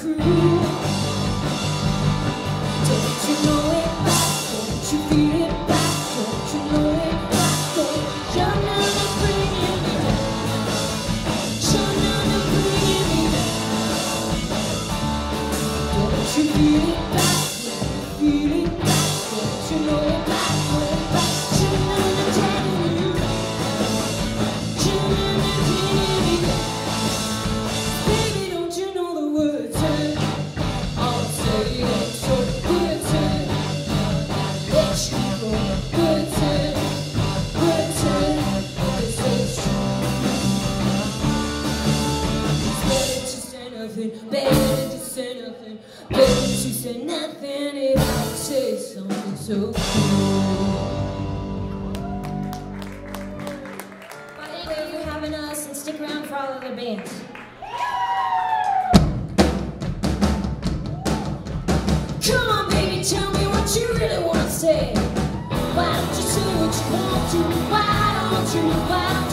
cruise. continuar, continuar.